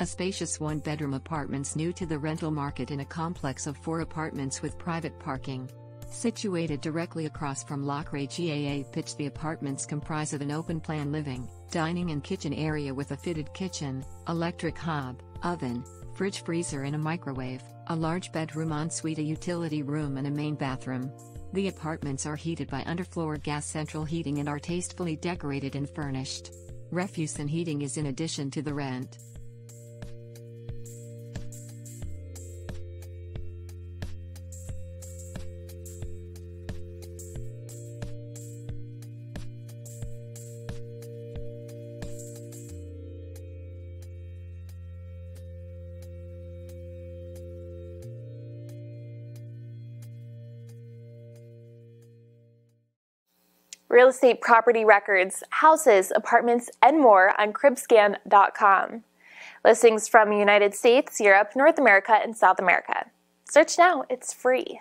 A spacious one bedroom apartments new to the rental market in a complex of four apartments with private parking. Situated directly across from Loughrea GAA Pitch, the apartments comprise of an open plan living, dining, and kitchen area with a fitted kitchen, electric hob, oven, fridge freezer, and a microwave, a large bedroom ensuite, a utility room, and a main bathroom. The apartments are heated by underfloor gas central heating and are tastefully decorated and furnished. Refuse and heating is in addition to the rent. Real estate property records, houses, apartments, and more on cribscan.com. Listings from United States, Europe, North America, and South America. Search now, it's free.